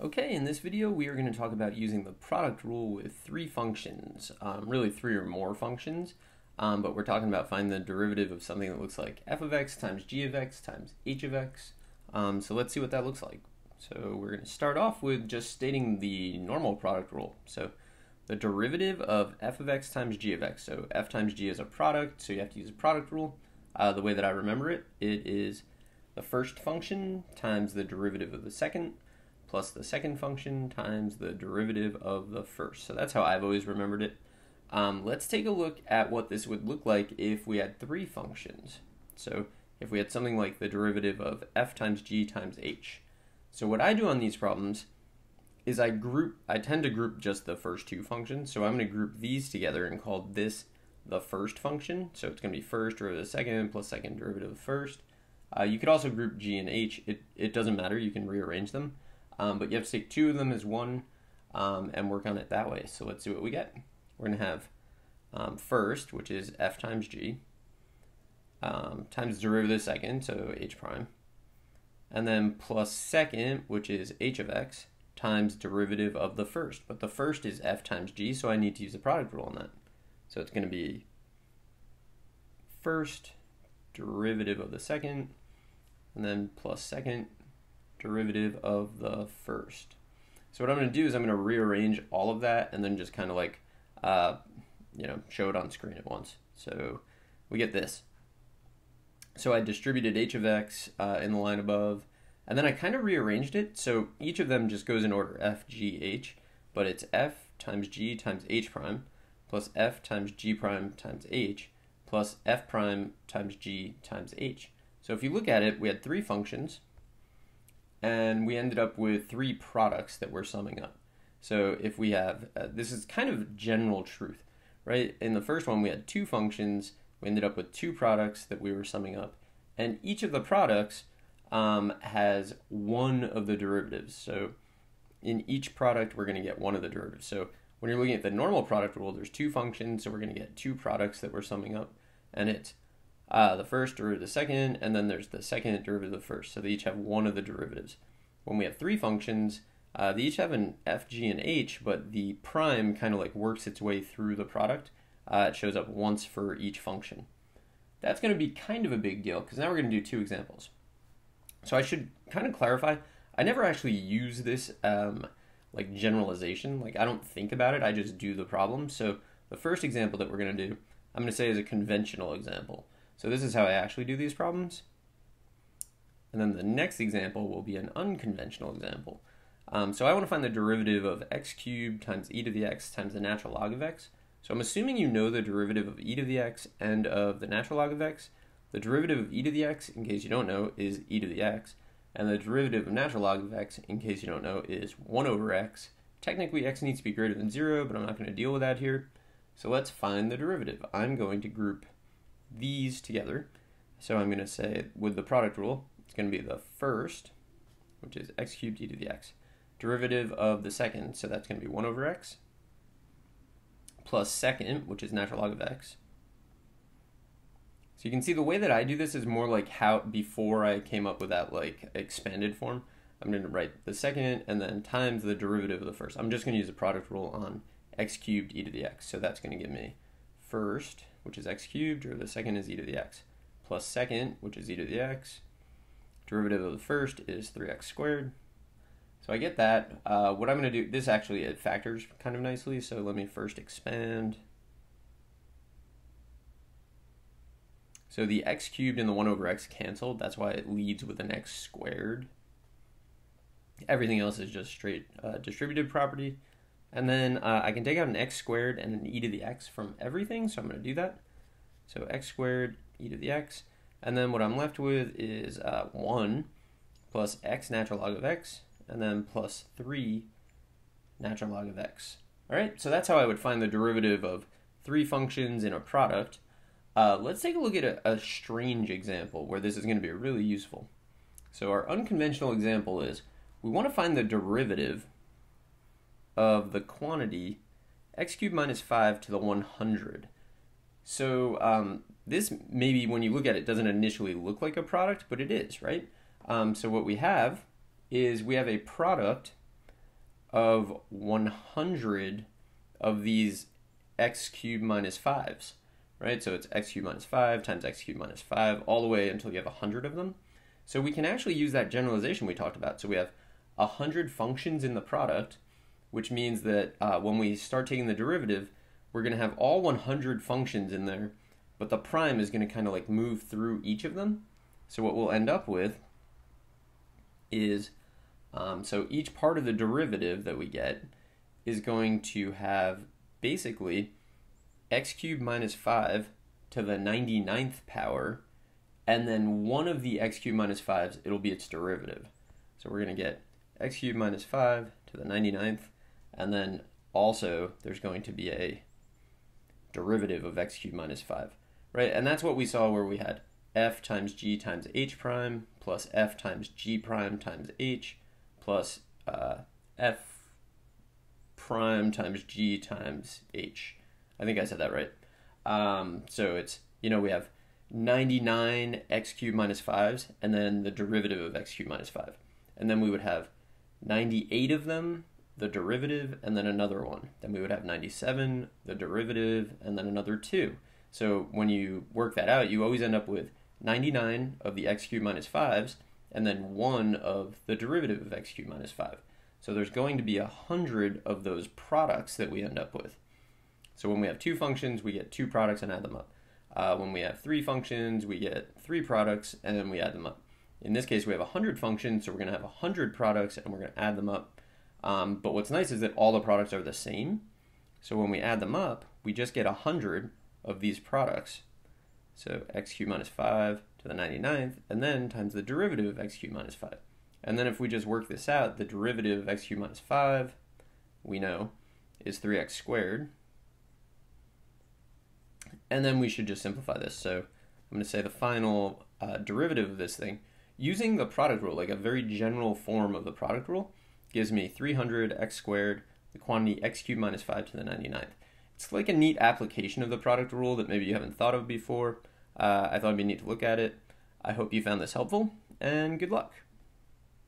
Okay, in this video we are going to talk about using the product rule with three functions, um, really three or more functions, um, but we're talking about finding the derivative of something that looks like f of x times g of x times h of x. Um, so let's see what that looks like. So we're going to start off with just stating the normal product rule. So the derivative of f of x times g of x. So f times g is a product, so you have to use a product rule. Uh, the way that I remember it, it is the first function times the derivative of the second plus the second function times the derivative of the first. So that's how I've always remembered it. Um, let's take a look at what this would look like if we had three functions. So if we had something like the derivative of f times g times h. So what I do on these problems is I group, I tend to group just the first two functions. So I'm going to group these together and call this the first function. So it's going to be first derivative of the second plus second derivative of first. Uh, you could also group g and h. It, it doesn't matter. You can rearrange them. Um, but you have to take two of them as one um, and work on it that way. So let's see what we get. We're going to have um, first, which is f times g, um, times derivative of the second, so h prime, and then plus second, which is h of x, times derivative of the first. But the first is f times g, so I need to use the product rule on that. So it's going to be first derivative of the second, and then plus second derivative of the first. So what I'm going to do is I'm going to rearrange all of that and then just kind of like, uh, you know, show it on screen at once. So we get this. So I distributed h of x uh, in the line above, and then I kind of rearranged it. So each of them just goes in order f, g, h, but it's f times g times h prime plus f times g prime times h plus f prime times g times h. So if you look at it, we had three functions, and we ended up with three products that we're summing up. So if we have, uh, this is kind of general truth, right? In the first one, we had two functions. We ended up with two products that we were summing up. And each of the products um, has one of the derivatives. So in each product, we're going to get one of the derivatives. So when you're looking at the normal product rule, there's two functions, so we're going to get two products that we're summing up. And it's uh, the first derivative of the second, and then there's the second derivative of the first. So they each have one of the derivatives. When we have three functions, uh, they each have an f, g, and h, but the prime kind of like works its way through the product. Uh, it shows up once for each function. That's going to be kind of a big deal because now we're going to do two examples. So I should kind of clarify, I never actually use this um, like generalization. Like I don't think about it, I just do the problem. So the first example that we're going to do, I'm going to say is a conventional example. So this is how I actually do these problems. And then the next example will be an unconventional example. Um, so I want to find the derivative of x cubed times e to the x times the natural log of x. So I'm assuming you know the derivative of e to the x and of the natural log of x. The derivative of e to the x, in case you don't know, is e to the x. And the derivative of natural log of x, in case you don't know, is 1 over x. Technically, x needs to be greater than 0, but I'm not going to deal with that here. So let's find the derivative. I'm going to group these together. So I'm going to say with the product rule, it's going to be the first, which is x cubed e to the x, derivative of the second, so that's going to be 1 over x, plus second, which is natural log of x. So you can see the way that I do this is more like how before I came up with that like expanded form. I'm going to write the second and then times the derivative of the first. I'm just going to use the product rule on x cubed e to the x. So that's going to give me first which is x cubed, or the second is e to the x, plus second, which is e to the x. Derivative of the first is 3x squared. So I get that. Uh, what I'm going to do, this actually it factors kind of nicely, so let me first expand. So the x cubed and the 1 over x canceled. That's why it leads with an x squared. Everything else is just straight uh, distributive property. And then uh, I can take out an x squared and an e to the x from everything, so I'm going to do that. So x squared e to the x. And then what I'm left with is uh, 1 plus x natural log of x, and then plus 3 natural log of x. All right, so that's how I would find the derivative of three functions in a product. Uh, let's take a look at a, a strange example where this is going to be really useful. So our unconventional example is we want to find the derivative of the quantity x cubed minus 5 to the 100. So um, this maybe when you look at it doesn't initially look like a product, but it is, right? Um, so what we have is we have a product of 100 of these x cubed minus 5s, right? So it's x cubed minus 5 times x cubed minus 5 all the way until you have 100 of them. So we can actually use that generalization we talked about. So we have 100 functions in the product, which means that uh, when we start taking the derivative, we're going to have all 100 functions in there, but the prime is going to kind of like move through each of them. So what we'll end up with is, um, so each part of the derivative that we get is going to have basically x cubed minus 5 to the 99th power, and then one of the x cubed minus 5s, it'll be its derivative. So we're going to get x cubed minus 5 to the 99th, and then also there's going to be a derivative of x cubed minus 5, right? And that's what we saw where we had f times g times h prime plus f times g prime times h plus uh, f prime times g times h. I think I said that right. Um, so it's, you know, we have 99 x cubed minus 5s, and then the derivative of x cubed minus 5. And then we would have 98 of them, the derivative, and then another one. Then we would have 97, the derivative, and then another 2. So when you work that out, you always end up with 99 of the x cubed minus 5s, and then 1 of the derivative of x cubed minus 5. So there's going to be 100 of those products that we end up with. So when we have two functions, we get two products and add them up. Uh, when we have three functions, we get three products and then we add them up. In this case, we have 100 functions, so we're going to have 100 products and we're going to add them up. Um, but what's nice is that all the products are the same. So when we add them up, we just get 100 of these products. So x cubed minus 5 to the 99th, and then times the derivative of x cubed minus 5. And then if we just work this out, the derivative of x cubed minus 5, we know, is 3x squared. And then we should just simplify this. So I'm going to say the final uh, derivative of this thing, using the product rule, like a very general form of the product rule, gives me 300 x squared, the quantity x cubed minus 5 to the 99th. It's like a neat application of the product rule that maybe you haven't thought of before. Uh, I thought it'd be neat to look at it. I hope you found this helpful, and good luck.